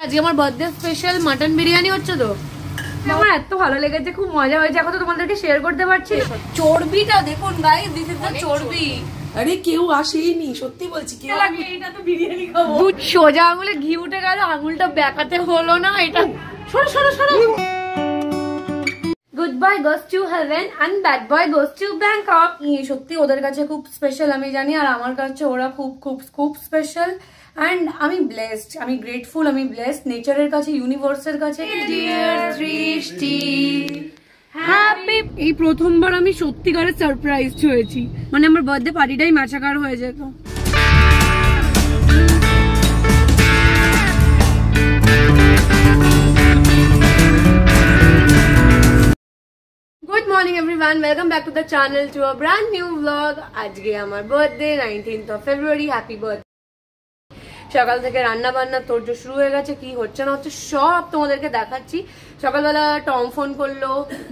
আজকে আমার birthday special mutton biryani হচ্ছে তো। আমার এত ভালো লেগেছে খুব মজা হয়েছে। এখন তো তোমাদেরকে শেয়ার করতে পারছি চর্বিটা দেখুন গাইস দিস ইজ দ্য চর্বি। আরে কেউ আসেনি সত্যি বলছি কেউ দুধ সোজা আঙুলে ঘি উঠে গেল আঙুলটা বেঁকাতে হলো না এটা। সরো সরো সরো। Good boy goes to heaven and bad boy goes to Bangkok সত্যি ওদের কাছে খুব স্পেশাল আমি জানি আর আমার কাছে ওরা খুব খুব খুব স্পেশাল অ্যান্ড আমি ব্লেসড আমি গ্রেটফুল আমি ব্লেসড নেচারের কাছে ইউনিভার্সের কাছে। এই প্রথমবার আমি সত্যিকারের সারপ্রাইজ হয়েছি। মানে আমার বার্থডে পার্টিটাই ম্যাচাকার হয়ে যেত। Good morning everyone welcome back to the channel to a brand new vlog আজকে আমার birthday nineteenth of February happy birthday সকাল থেকে রান্না বান্না তোরজো শুরু হয়ে গেছে কি হচ্ছে না হচ্ছে সব তোমাদেরকে দেখাচ্ছি। সকালবেলা টম ফোন করল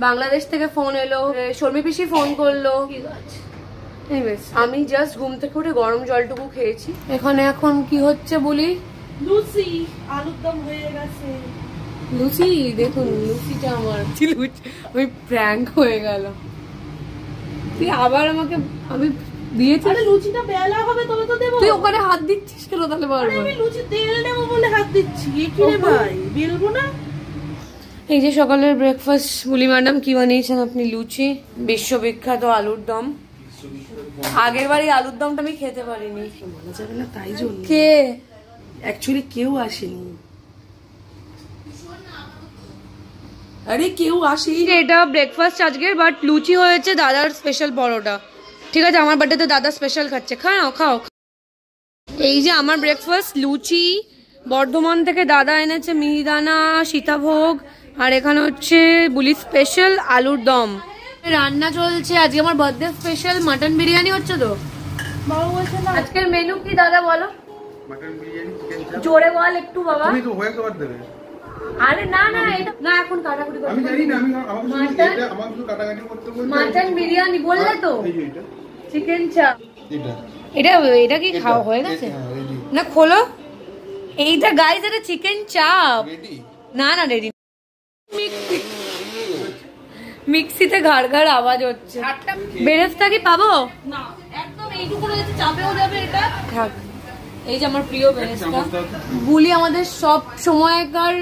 বাংলাদেশ থেকে ফোন এলো শর্মি পিসি ফোন করল। আমি জাস্ট ঘুম থেকে উঠে গরম জলটুকু খেয়েছি। এখানে এখন কি হচ্ছে বলি? লুচি আলুর দম হয়ে গেছে। লুচি দেখুন লুচিটা আমার। আমি প্র্যাঙ্ক হয়ে গেল তুই আবার আমাকে আমি দিয়েছি আরে লুচিটা বেলা হবে তবে তো দেবো। তুই ওখানে হাত দিচ্ছিস কেন তাহলে বারবার? আমি লুচি তেল নেব বলে হাত দিচ্ছি এ কি রে ভাই? বেলবো না? এই যে সকালের ব্রেকফাস্ট বুলি ম্যাডাম কি বানিয়েছেন আপনি? লুচি বিশ্ববিখ্যাত আলুর দম। আগের বারই আলুর দমটা আমি খেতে পারিনি। বলা যাবে না তাই জন্য। কে? অ্যাকচুয়ালি কেউ আসেনি। আরে কেউ আসেনি। এটা ব্রেকফাস্ট আজকের বাট লুচি হয়েছে দাদার স্পেশাল পরোটা। ঠিক আছে আমার বার্থডেতে দাদা স্পেশাল খাচ্ছে। খাও খাও। এই যে আমার ব্রেকফাস্ট লুচি বর্ধমান থেকে দাদা এনেছে মিহিদানা সীতাভোগ আর এখানে হচ্ছে বুলি স্পেশাল আলুর দম। রান্না চলছে আজকে আমার বার্থডে স্পেশাল মাটন বিরিয়ানি হচ্ছে তো? আজকের মেনু কি দাদা বলো? মাটন বিরিয়ানি জোরে বল একটু বাবা। তুমি তো হয়ে খাবার দেবে। আরে না না এটা না এখন কাটাকুটি আমি জানি না আমি আমাকে শুধু মাটন? এটা আমাকে শুধু কাটাকাটি করতে বলছে মাটন বিরিয়ানি বললে তো। এই এটা। চিকেন চাপ এটা। এটা এটা কি খাওয়া হয়ে গেছে? হ্যাঁ না খোলো। এইটা গাইস এটা চিকেন চাপ না না রেডি মিক্সিতে ঘাড় ঘাড় আওয়াজ হচ্ছে। বেরেস্তা কি পাবো? না একদম এইটুকু রয়েছে চাপেও যাবে এটা। থাক। এই যে আমার প্রিয় বেরেস্তা। বুলি আমাদের সব সময়কার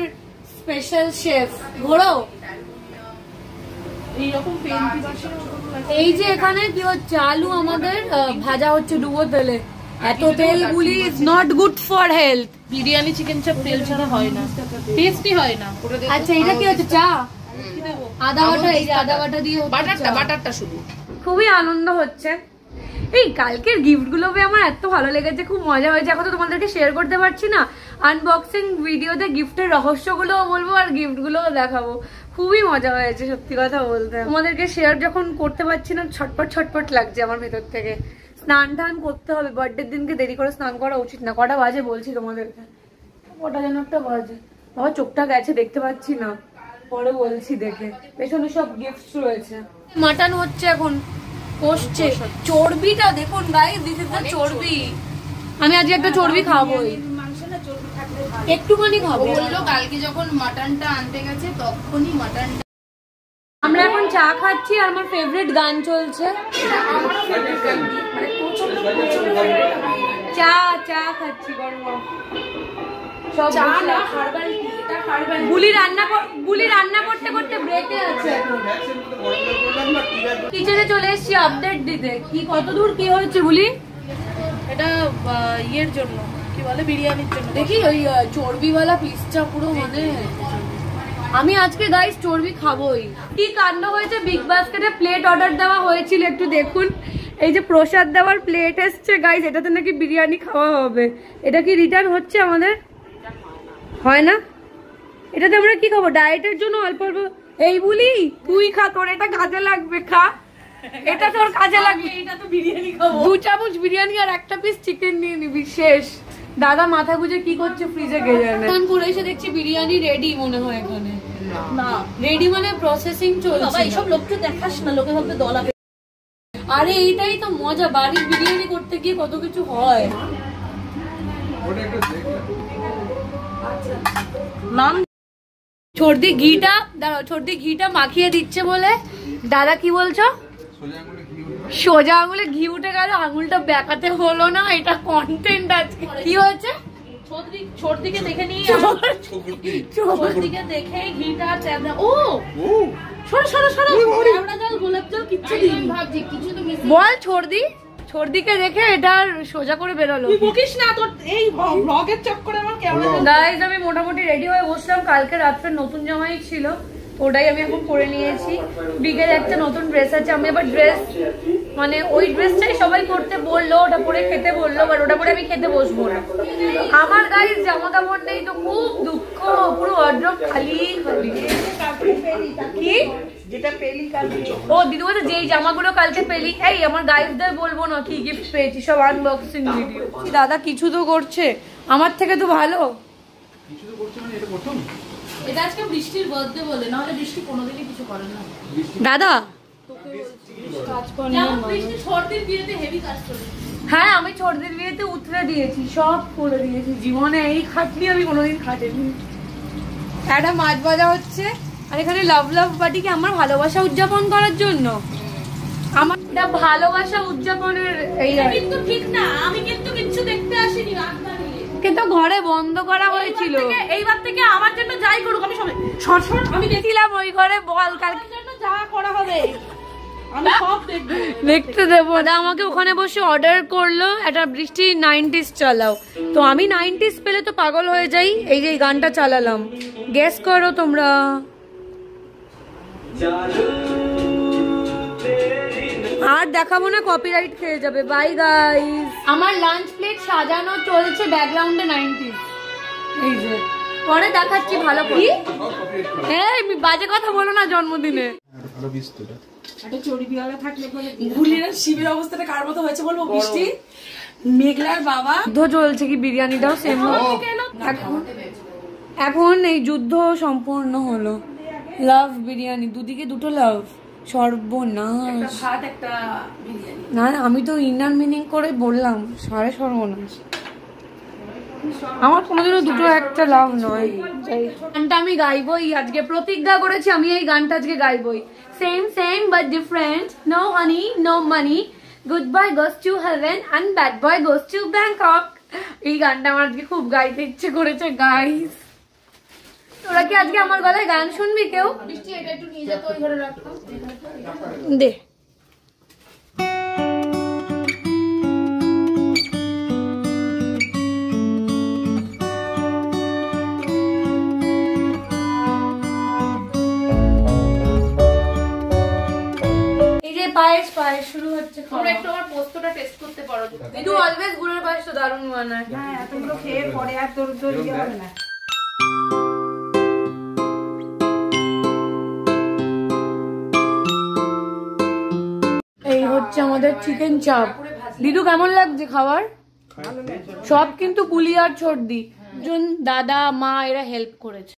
স্পেশাল শেফ ঘোরো এই যে এখানে কি হচ্ছে? আলু আমাদের ভাজা হচ্ছে ডুবো তেলে। এত তেল গুলি is not good for health biryani chicken chaap তেল ছাড়া হয় না। টেস্টি হয় না। আচ্ছা এটা কি হচ্ছে? চা? আদা বাটা এই যে আদা বাটা দিয়ে বাটারটা বাটারটা শুধু। খুবই আনন্দ হচ্ছে। এই কালকের গিফটগুলো পেয়ে আমার এত ভালো লেগেছে খুব মজা হয়েছে। এখন তো তোমাদেরকে শেয়ার করতে পারছি না। আনবক্সিং ভিডিওতে গিফটের রহস্যগুলোও বলব আর গিফট গুলোও দেখাবো। খুবই মজা হয়েছে সত্যি কথা বলতে। তোমাদেরকে শেয়ার যখন করতে পারছি না ছটপট ছটপট লাগছে আমার ভেতর থেকে। স্নান টান করতে হবে বার্থডের দিনকে দেরি করে স্নান করা উচিত না। কটা বাজে বলছি তোমাদেরকে? কটা যেন একটা বাজে। বাবা চোখটা গেছে দেখতে পাচ্ছি না। পরে বলছি দেখে। পেছনে সব গিফট রয়েছে। মাটন হচ্ছে এখন কষছে। চর্বিটা দেখুন গাইস দিস ইজ দ্য চর্বি। আমি আজকে একটা চর্বি খাবোই একটুখানি খাব। বলল কালকে যখন মাটনটা আনতে গেছে তখনই মাটনটা আমরা এখন চা খাচ্ছি আর আমার ফেভারিট গান চলছে। চা চা খাচ্ছি গরম। বুলি রান্না বুলি রান্না করতে করতে ব্রেকে আছে। কিচেনে চলে এসেছি আপডেট দিতে। কি কত দূর কি হয়েছে বুলি? এটা ইয়ের জন্য। বলে বিরিয়ানির জন্য। দেখি ওই চর্বিওয়ালা পিসটা পুরো মানে আমি আজকে গাইস চর্বি খাবোই। কি কাণ্ড হয়েছে? বিগ বাস্কেটে প্লেট অর্ডার দেওয়া হয়েছিল একটু দেখুন। এই যে প্রসাদ দেওয়ার প্লেট এসছে গাইস এটাতে নাকি বিরিয়ানি খাওয়া হবে। এটা কি রিটার্ন হচ্ছে আমাদের? হয় না? এটাতে আমরা কি খাব? ডায়েটের জন্য অল্প অল্প এই বলি তুই খা তোর এটা কাজে লাগবে খা। এটা তোর কাজে লাগবে। এটা তো বিরিয়ানি খাব। দু চামচ বিরিয়ানি আর একটা পিস চিকেন নিয়ে নিবি শেষ। দাদা মাথা গুজে কি করছে ফ্রিজে কে জানে? স্নান করে এসে দেখছি বিরিয়ানি রেডি মনে হয় এখানে। না। রেডি মানে প্রসেসিং বাবা চলছে এইসব লোককে দেখাস না লোকে ভাববে দলা আরে এইটাই তো মজা বাড়ির বিরিয়ানি করতে গিয়ে কত কিছু হয়। ওটা একটু নাম সর্দি ঘিটা দাঁড়াও সর্দি ঘিটা মাখিয়ে দিচ্ছে বলে। দাদা কি বলছো? সোজা আঙুলে ঘি উঠে গেল আঙুলটা বেঁকাতে হলো না এটা কন্টেন্ট আজকে। কি হয়েছে? দেখে নিয়ে সর্দিকে দেখে ঘিটা চ্যাবড়া। ও! সরো সরো সরো। চ্যাবড়া জল গোলাপ জল কিচ্ছু দিইনি ভাবছি কিছু তো মিস বল সর্দি সর্দিকে দেখে এটা আর সোজা করে বেরোলো। বকিস না তোর এই ব্লগের চক্করে আমার কেমন গাইজ আমি মোটামুটি রেডি হয়ে বসলাম। কালকে রাত্রে নতুন জামাই ছিল। ওটাই আমি এখন পরে নিয়েছি। বিকেলে একটা নতুন ড্রেস আছে আমি আবার ড্রেস মানে ওই ড্রেসটাই সবাই পরতে বলল ওটা পরে খেতে বলল বাট ওটা পরে আমি খেতে বসবো না। আমার গাইজ জামা কাপড় নেই তো খুব দুঃখ পুরো অড্রপ খালি খালি কি? ও দিদি বলছে যেই জামাগুলো কালকে পেলি এই আমার গাইডদের বলব না কি গিফট পেয়েছি সব আনবক্সিং ভিডিও দাদা কিছু তো করছে। আমার থেকে তো ভালো। কিছু তো করছে মানে এটা প্রথম? এটা আজকে বৃষ্টির বার্থডে বলে নাহলে বৃষ্টি কোনোদিনই কিছু করে না। দাদা? হ্যাঁ আমি ছোটদের বিয়েতে উতরে দিয়েছি সব করে দিয়েছি। জীবনে এই খাটনি আমি কোনোদিন খাটেনি। একটা মাছ ভাজা হচ্ছে আর এখানে লাভ লাভ পার্টিকে আমার ভালোবাসা উদযাপন করার জন্য? আমার এটা ভালোবাসা উদযাপনের এই কিন্তু ঠিক না আমি কিন্তু কিচ্ছু দেখতে আসিনি নিয়ে কিন্তু ঘরে বন্ধ করা হয়েছিল। এইবার থেকে- আমার জন্য যাই করুক আমি সবাই সর সর আমি দেখি ছিলাম ওই ঘরে বল কালকে জন্য যা করা হবে। আমি দেখতে দেবো। দাদা আমাকে ওখানে বসে অর্ডার করল। একটা বৃষ্টি নাইনটিস চালাও। তো আমি নাইনটিস পেলে তো পাগল হয়ে যাই। এই যে গানটা চালালাম। গেস করো তোমরা। আর দেখাবো না কপিরাইট খেয়ে যাবে। বাই গাইস আমার লাঞ্চ প্লেট সাজানো চলছে ব্যাকগ্রাউন্ডে নাইনটিস এই যে পরে দেখাচ্ছি ভালো করে। এই বাজে কথা বলো না জন্মদিনে। ভালো বিষ তো এটা। ভুলিয়ে শিবের অবস্থাটা কার মতো হয়েছে বলব? বৃষ্টি? মেঘলার বাবা। যুদ্ধ চলছে কি বিরিয়ানিটাও সেম এখন এখন এই যুদ্ধ সম্পূর্ণ হলো। লাভ বিরিয়ানি দুদিকে দুটো লাভ সর্বনাশ। না না, আমি তো ইনার মিনিং করে বললাম সাড়ে সর্বনাশ। আমার কোনোদিনও দুটো একটা লাভ নয়। গানটা আমি গাইবই আজকে প্রতিজ্ঞা করেছি আমি এই গানটা আজকে গাইবই। Same same but different no honey no money good boy goes to heaven and bad boy goes to Bangkok এই গানটা আমার আজকে খুব গাইতে ইচ্ছে করেছে গাইস তোরা কি আজকে আমার গলায় গান শুনবি কেউ? বৃষ্টি এটা একটু নিয়ে যেত ওই ঘরে রাখতাম দে। পায়েস পায়েস শুরু হচ্ছে তোমরা একটু আমার পোস্তটা টেস্ট করতে পারো। কিন্তু অলওয়েজ গুড়ের পায়েস তো দারুণ বানায়। এতগুলো খেয়ে পরে আর তোর ইয়ে হবে না? আমাদের চিকেন চাপ দিদু কেমন লাগছে খাবার? সব কিন্তু পুলি আর ছর্দি। জন দাদা মা এরা হেল্প করেছে।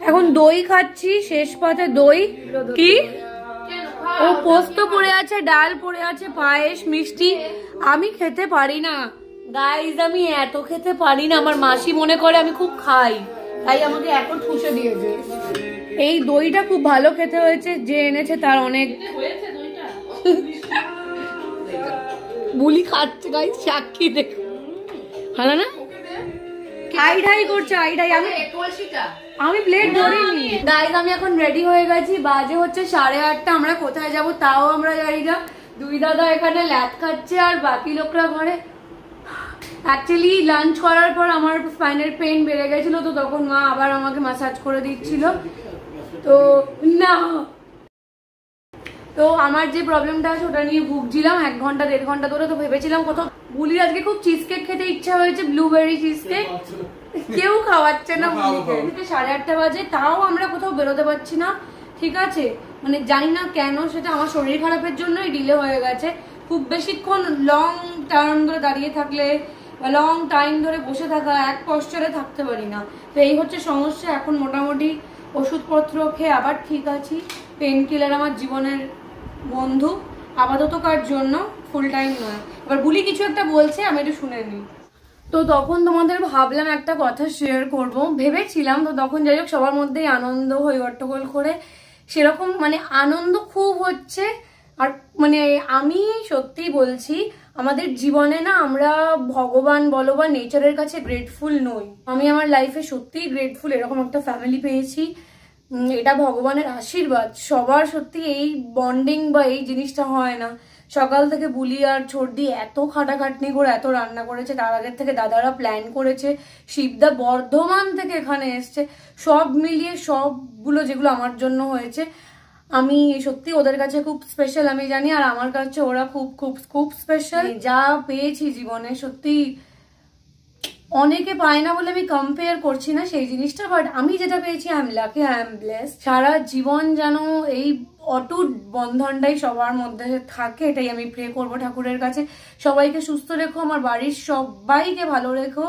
এখন দই খাচ্ছি শেষ পাতে দই। কি? ও পোস্ত পড়ে আছে ডাল পড়ে আছে পায়েস মিষ্টি। আমি খেতে পারি না। গাইজ আমি এত খেতে পারি না। আমার মাসি মনে করে আমি খুব খাই। তাই আমাকে এখন ঠুসে দিয়েছে। এই দইটা খুব ভালো খেতে হয়েছে যে এনেছে তার অনেক বুলি খাচ্ছে গাই সাক্ষী দেখো ভালো না? আই ঢাই করছে আই ঢাই। আমি আমি প্লেট ধরিনি। গাইজ আমি এখন রেডি হয়ে গেছি। বাজে হচ্ছে সাড়ে আটটা আমরা কোথায় যাব তাও আমরা জানি না। দুই দাদা এখানে খাচ্ছে আর বাকি লোকরা ঘরে। অ্যাকচুয়ালি লাঞ্চ করার পর আমার স্পাইনের পেন বেড়ে গেছিল তো তখন মা আবার আমাকে ম্যাসাজ করে দিচ্ছিল। তো না তো আমার যে প্রবলেমটা আছে ওটা নিয়ে ভুগছিলাম এক ঘণ্টা দেড় ঘণ্টা ধরে তো ভেবেছিলাম কোথাও বুলির আজকে খুব চিজ কেক খেতে ইচ্ছা হয়েছে ব্লুবেরি চিজ কেক কেউ খাওয়াচ্ছে না বুলিকে। সাড়ে আটটা বাজে তাও আমরা কোথাও বেরোতে পারছি না। ঠিক আছে? মানে জানি না কেন সেটা আমার শরীর খারাপের জন্যই ডিলে হয়ে গেছে। খুব বেশিক্ষণ লং টার্ম ধরে দাঁড়িয়ে থাকলে বা লং টাইম ধরে বসে থাকা এক পশ্চারে থাকতে পারি না। তো এই হচ্ছে সমস্যা। এখন মোটামুটি ওষুধপত্র খেয়ে আবার ঠিক আছি। পেন কিলার আমার জীবনের বন্ধু আপাততকার জন্য? ফুল টাইম নয়। এবার বুলি কিছু একটা বলছে, আমি একটু শুনে নিই তো তখন তোমাদের ভাবলাম একটা কথা শেয়ার করব। ভেবেছিলাম, তো তখন যাই হোক, সবার মধ্যেই আনন্দ হই হট্টগোল করে সেরকম মানে আনন্দ খুব হচ্ছে। আর মানে আমি সত্যি বলছি, আমাদের জীবনে না আমরা ভগবান বলো বা নেচারের কাছে গ্রেটফুল নই। আমি আমার লাইফে সত্যিই গ্রেটফুল এরকম একটা ফ্যামিলি পেয়েছি। এটা ভগবানের আশীর্বাদ। সবার সত্যি এই বন্ডিং বা এই জিনিসটা হয় না। সকাল থেকে বুলি আর ছর্দি এত খাটাখাটনি করে এত রান্না করেছে, তার আগের থেকে দাদারা প্ল্যান করেছে শিবদা বর্ধমান থেকে এখানে এসছে। সব মিলিয়ে সবগুলো যেগুলো আমার জন্য হয়েছে, আমি সত্যি ওদের কাছে খুব স্পেশাল আমি জানি, আর আমার কাছে ওরা খুব খুব খুব স্পেশাল যা পেয়েছি জীবনে, সত্যি অনেকে পায় না বলে আমি কম্পেয়ার করছি না সেই জিনিসটা বাট আমি যেটা পেয়েছি I am lucky I am bless সারা জীবন যেন এই অটুট বন্ধনটাই সবার মধ্যে থাকে, এটাই আমি প্রে করব ঠাকুরের কাছে। সবাইকে সুস্থ রেখো, আমার বাড়ির সবাইকে ভালো রেখো।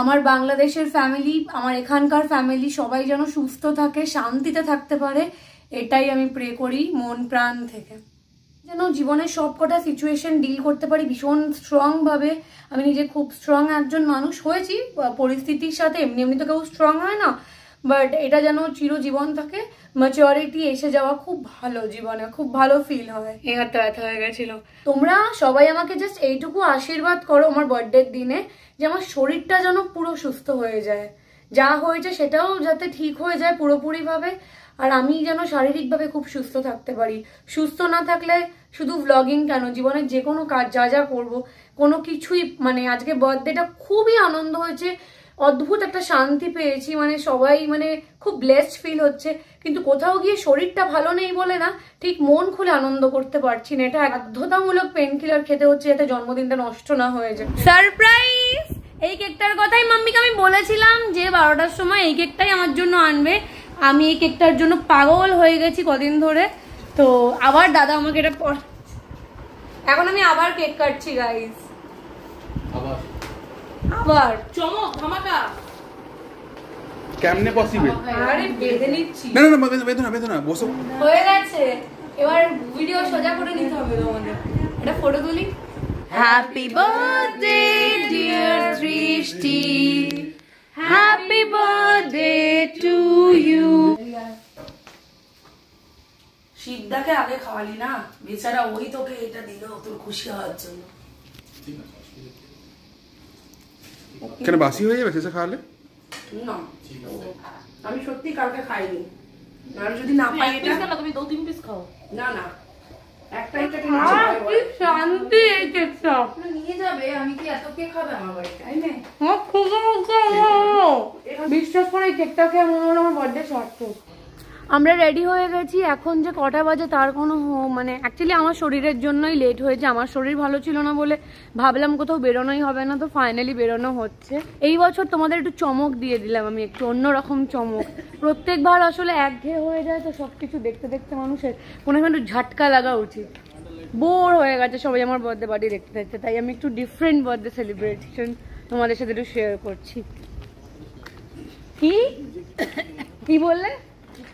আমার বাংলাদেশের ফ্যামিলি আমার এখানকার ফ্যামিলি সবাই যেন সুস্থ থাকে, শান্তিতে থাকতে পারে, এটাই আমি প্রে করি মন প্রাণ থেকে। যেন জীবনের সব কটা সিচুয়েশন ডিল করতে পারি ভীষণ স্ট্রং ভাবে। আমি নিজে খুব স্ট্রং একজন মানুষ হয়েছি পরিস্থিতির সাথে এমনি এমনি তো কেউ স্ট্রং হয় না। বাট এটা যেন চিরজীবন থাকে ম্যাচুরিটি এসে যাওয়া খুব ভালো জীবনে খুব ভালো ফিল হয়। এ ব্যথা হয়ে গেছিল। তোমরা সবাই আমাকে জাস্ট এইটুকু আশীর্বাদ করো আমার বার্থডের দিনে যে আমার শরীরটা যেন পুরো সুস্থ হয়ে যায়। যা হয়েছে সেটাও যাতে ঠিক হয়ে যায় পুরোপুরিভাবে। আর আমি যেন শারীরিকভাবে খুব সুস্থ থাকতে পারি। সুস্থ না থাকলে শুধু ভ্লগিং কেন? জীবনের যে কোনো কাজ, যা যা করব, কোনো কিছুই মানে আজকে বার্থডেটা খুবই আনন্দ হয়েছে। অদ্ভুত একটা শান্তি পেয়েছি মানে সবাই মানে খুব ব্লেসড ফিল হচ্ছে। কিন্তু কোথাও গিয়ে শরীরটা ভালো নেই বলে না, ঠিক মন খুলে আনন্দ করতে পারছি না। এটা বাধ্যতামূলক পেন কিলার খেতে হচ্ছে যাতে জন্মদিনটা নষ্ট না হয়ে যায়। সারপ্রাইজ এই কেকটার কথাই মাম্মিকে আমি বলেছিলাম যে বারোটার সময় এই কেকটাই আমার জন্য আনবে। আমি এই কেকটার জন্য পাগল হয়ে গেছি কদিন ধরে। তো আবার দাদা আমাকে এটা পর- এখন আমি আবার কেক কাটছি গাইস আবার? আবার? চমক ধামাকা। কেমনে পসিবল আরে বেঁধে নিচ্ছি। না না না বেদনা বেদনা বেদনা বসো। হয়ে গেছে। এবার ভিডিও সোজা করে নিতে হবে তোমাদের। এটা ফটো তুলি। Happy birthday dear Drishti happy birthday to you শিবদাকে আগে খাওয়ালি না? বেচারা ওই তোকে এটা দিল তোর খুশি হওয়ার জন্য। কেন বাসি হয়ে যাবে শেষে খাওয়ালে? না। আমি সত্যি কালকে খাইনি। আর যদি না পাই এটা কেন? তুমি দু তিন পিস খাও। না না। একটা একটা কি শান্তি এই কেকটা নিয়ে যাবে আমি কি এত কে খাবে আমার বাড়িতে? তাই না। খুব। বিশ্বাস করে এই কেকটাকে মনে হলো আমার বার্থডে সার্থক। আমরা রেডি হয়ে গেছি, এখন যে কটা বাজে তার কোনো মানে অ্যাকচুয়ালি আমার শরীরের জন্যই লেট হয়েছে, আমার শরীর ভালো ছিল না বলে ভাবলাম কোথাও বেরোনোই হবে না, তো ফাইনালি বেরোনো হচ্ছে। এই বছর তোমাদের একটু চমক দিয়ে দিলাম আমি, একটু অন্যরকম চমক। প্রত্যেকবার আসলে একঘেয়ে হয়ে যায় তো সব কিছু দেখতে দেখতে মানুষের কোনো একটু ঝাটকা লাগা উচিত। বোর হয়ে গেছে সবাই আমার বার্থডে পার্টি দেখতে দেখতে, তাই আমি একটু ডিফারেন্ট বার্থডে সেলিব্রেশন তোমাদের সাথে একটু শেয়ার করছি। কি? কি বললে?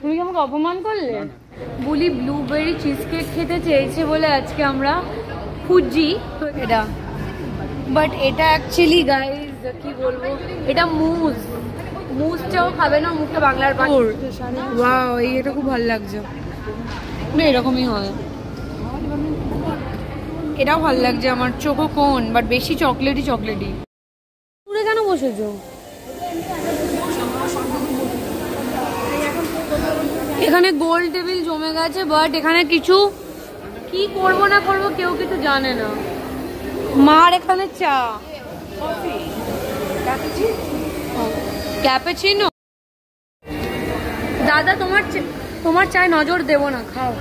তুমি কি আমাকে অপমান করলে? বলি ব্লুবেরি চিজ কেক খেতে চেয়েছে বলে আজকে আমরা খুঁজি তো এটা। বাট এটা অ্যাকচুয়ালি গাইজ কি বলব? এটা মুজ মুজটাও খাবে না মুখটা বাংলার ওয়াও এই এটা খুব ভালো লাগছে। না, এরকমই হয়। এটাও ভালো লাগছে আমার চোখো কোন বাট বেশি চকলেটই চকলেটই দূরে কেন বসেছো? এখানে গোল টেবিল জমে গেছে বাট এখানে কিছু কি করব না করব কেউ কিছু জানে না। মার এখানে চা। ক্যাপেচিনো। দাদা তোমার তোমার চায় নজর দেব না খাও।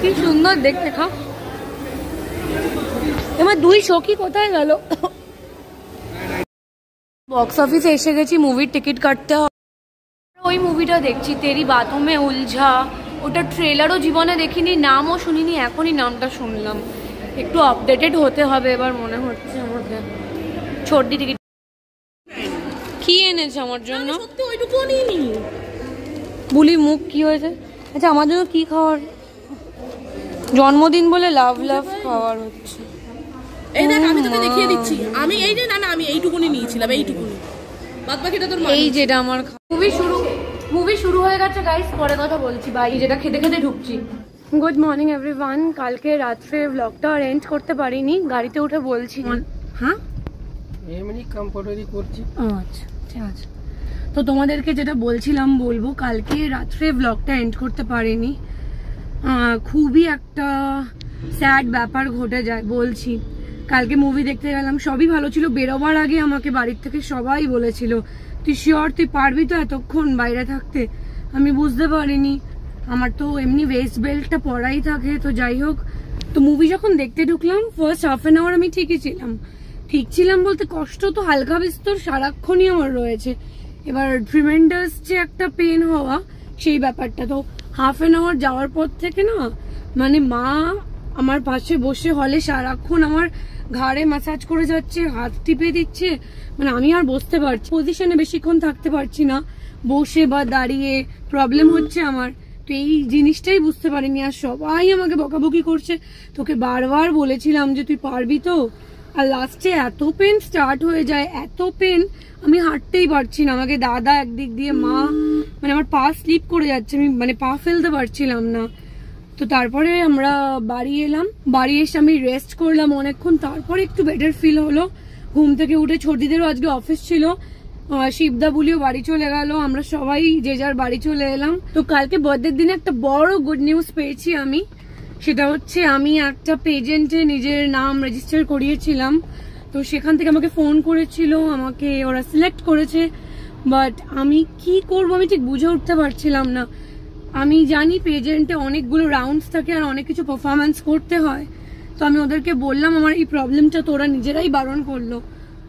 কি সুন্দর দেখতে খাও। এবার দুই সখী কোথায় গেল? বক্স অফিসে এসে গেছি মুভির টিকিট কাটতে ওই মুভিটা দেখছি তেরি বাতমে উলঝা। ওটা ট্রেলারও জীবনে দেখিনি নামও শুনিনি এখনই নামটা শুনলাম। একটু আপডেটেড হতে হবে এবার মনে হচ্ছে আমাকে। ছোটদি টিকিট কি এনেছে আমার জন্য? বুলি মুখ কি হয়েছে? আচ্ছা আমার জন্য কি খাওয়ার? জন্মদিন বলে লাভ লাভ খাওয়ার হচ্ছে। এই দেখ আমি তোকে দেখিয়ে দিচ্ছি। আমি এই যে না না আমি এইটুকুনি নিয়েছিলাম এইটুকুনি। বাদ বাকিটা তোর এই যেটা আমার মুভি শুরু মুভি শুরু হয়ে গেছে গাইস পরে কথা বলছি বাই যেটা খেতে খেতে ঢুকছি। গুড মর্নিং এভরিওয়ান কালকে রাত্রে ব্লগটা অ্যারেঞ্জ করতে পারিনি গাড়িতে উঠে বলছি। হ্যাঁ? এমনি কমফোর্টারি করছি। আচ্ছা ঠিক আছে। তো তোমাদেরকে যেটা বলছিলাম বলব কালকে রাত্রে ব্লগটা এন্ড করতে পারিনি। খুবই একটা স্যাড ব্যাপার ঘটে যায় বলছি। কালকে মুভি দেখতে গেলাম সবই ভালো ছিল। বেরোবার আগে আমাকে বাড়ির থেকে সবাই বলেছিল তুই শিওর তুই পারবি তো এতক্ষণ বাইরে থাকতে? আমি বুঝতে পারিনি। আমার তো এমনি ওয়েস্ট বেল্টটা পরাই থাকে, তো যাই হোক। তো মুভি যখন দেখতে ঢুকলাম ফার্স্ট হাফ অ্যান আওয়ার আমি ঠিকই ছিলাম। ঠিক ছিলাম বলতে কষ্ট তো হালকা বিস্তর সারাক্ষণই আমার রয়েছে। এবার ট্রিমেন্ডাস যে একটা পেন হওয়া, সেই ব্যাপারটা। তো হাফ অ্যান আওয়ার যাওয়ার পর থেকে না মানে মা আমার পাশে বসে হলে সারাক্ষণ আমার ঘাড়ে ম্যাসাজ করে যাচ্ছে হাত টিপে দিচ্ছে। মানে আমি আর বসতে পারছি পজিশনে বেশিক্ষণ থাকতে পারছি না। বসে বা দাঁড়িয়ে প্রবলেম হচ্ছে আমার। তো এই জিনিসটাই বুঝতে পারিনি আর সবাই আমাকে বকাবকি করছে। তোকে বারবার বলেছিলাম যে তুই পারবি তো। আর লাস্টে এত পেন স্টার্ট হয়ে যায় এত পেন আমি হাঁটতেই পারছি না। আমাকে দাদা একদিক দিয়ে মা মানে আমার পা স্লিপ করে যাচ্ছে। আমি মানে পা ফেলতে পারছিলাম না। তো তারপরে আমরা বাড়ি এলাম। বাড়ি এসে আমি রেস্ট করলাম অনেকক্ষণ। তারপরে একটু বেটার ফিল হলো। ঘুম থেকে উঠে ছোটিদেরও আজকে অফিস ছিল। শিবদা বুলিও বাড়ি চলে গেল। আমরা সবাই যে যার বাড়ি চলে এলাম। তো কালকে বার্থডের দিনে একটা বড় গুড নিউজ পেয়েছি আমি। সেটা হচ্ছে আমি একটা পেজেন্টে নিজের নাম রেজিস্টার করিয়েছিলাম। তো সেখান থেকে আমাকে ফোন করেছিল। আমাকে ওরা সিলেক্ট করেছে। বাট আমি কি করব আমি ঠিক বুঝে উঠতে পারছিলাম না। আমি জানি পেজেন্টে অনেকগুলো রাউন্ডস থাকে আর অনেক কিছু পারফরমেন্স করতে হয়। তো আমি ওদেরকে বললাম, আমার এই প্রবলেমটা তো ওরা নিজেরাই বারণ করল।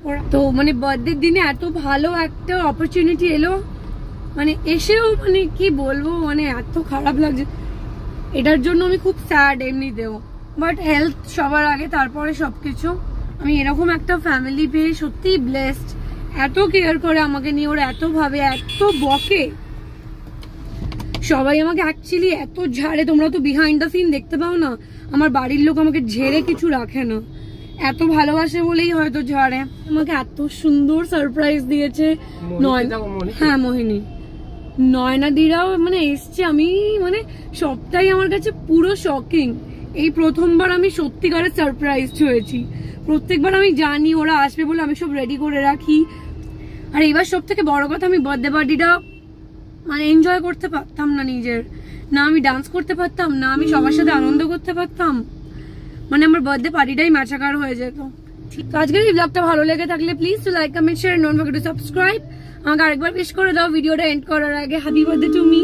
ওরা তো মানে বার্থডের দিনে এত ভালো একটা অপরচুনিটি এলো মানে এসেও মানে কি বলব মানে এত খারাপ লাগছে। এটার জন্য আমি খুব স্যাড এমনিতেও। বাট হেলথ সবার আগে, তারপরে সব কিছু আমি এরকম একটা ফ্যামিলি পেয়ে সত্যিই ব্লেসড এত কেয়ার করে আমাকে নিয়ে, ওরা এতভাবে, এত বকে। সবাই আমাকে অ্যাকচুয়ালি এত ঝাড়ে তোমরা তো বিহাইন্ড দ্য সিন দেখতে পাও না। আমার বাড়ির লোক আমাকে ঝেড়ে কিছু রাখে না। এত ভালোবাসে বলেই হয়তো ঝাড়ে। আমাকে এত সুন্দর সারপ্রাইজ দিয়েছে হ্যাঁ মোহিনী। নয়নাদিরাও মানে এসছে। আমি মানে সবটাই আমার কাছে পুরো শকিং এই প্রথমবার আমি সত্যিকারের সারপ্রাইজ হয়েছি। প্রত্যেকবার আমি জানি ওরা আসবে বলে আমি সব রেডি করে রাখি। আর এবার সব থেকে বড় কথা আমি বার্থডে পার্টিটা মানে এনজয় করতে পারতাম না নিজের। না আমি ডান্স করতে পারতাম না আমি সবার সাথে আনন্দ করতে পারতাম। মানে আমার বার্থডে পার্টিটাই ম্যাচাকার হয়ে যেত। ঠিক। তো আজকের এই ব্লগটা ভালো লেগে থাকলে please do like comment share note to subscribe আমাকে আরেকবার বেশ করে দাও ভিডিওটা এন্ড করার আগে। Happy birthday to me